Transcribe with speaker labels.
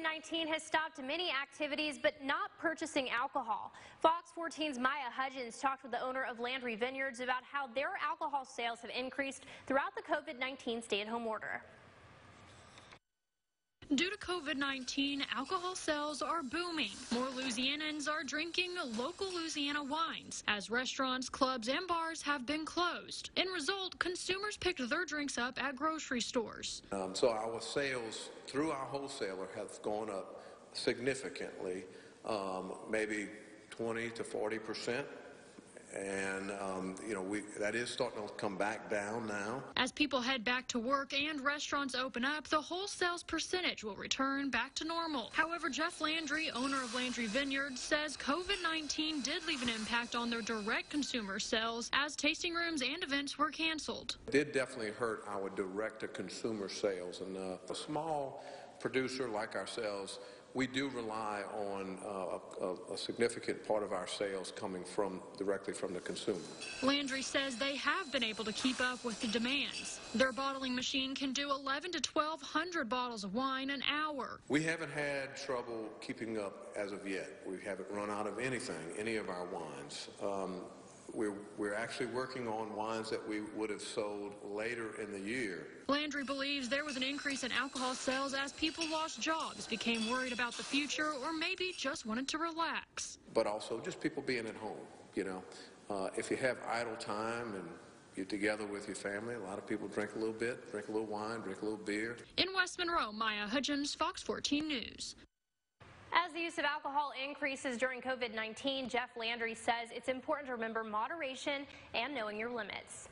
Speaker 1: COVID-19 has stopped many activities, but not purchasing alcohol. Fox 14's Maya Hudgens talked with the owner of Landry Vineyards about how their alcohol sales have increased throughout the COVID-19 stay-at-home order.
Speaker 2: Due to COVID 19, alcohol sales are booming. More Louisianans are drinking local Louisiana wines as restaurants, clubs, and bars have been closed. In result, consumers picked their drinks up at grocery stores.
Speaker 3: Um, so our sales through our wholesaler have gone up significantly, um, maybe 20 to 40 percent and um, you know we that is starting to come back down now.
Speaker 2: As people head back to work and restaurants open up, the wholesales percentage will return back to normal. However, Jeff Landry, owner of Landry Vineyards, says COVID-19 did leave an impact on their direct consumer sales as tasting rooms and events were canceled.
Speaker 3: It did definitely hurt our direct to consumer sales, and uh, a small producer like ourselves we do rely on uh, a, a, significant part of our sales coming from directly from the consumer.
Speaker 2: Landry says they have been able to keep up with the demands. Their bottling machine can do 11 to 1,200 bottles of wine an hour.
Speaker 3: We haven't had trouble keeping up as of yet. We haven't run out of anything, any of our wines. Um, we're, we're actually working on wines that we would have sold later in the year.
Speaker 2: Landry believes there was an increase in alcohol sales as people lost jobs, became worried about the future, or maybe just wanted to relax.
Speaker 3: But also just people being at home, you know. Uh, if you have idle time and you're together with your family, a lot of people drink a little bit, drink a little wine, drink a little beer.
Speaker 2: In West Monroe, Maya Hudgens, Fox 14 News.
Speaker 1: As the use of alcohol increases during COVID-19, Jeff Landry says it's important to remember moderation and knowing your limits.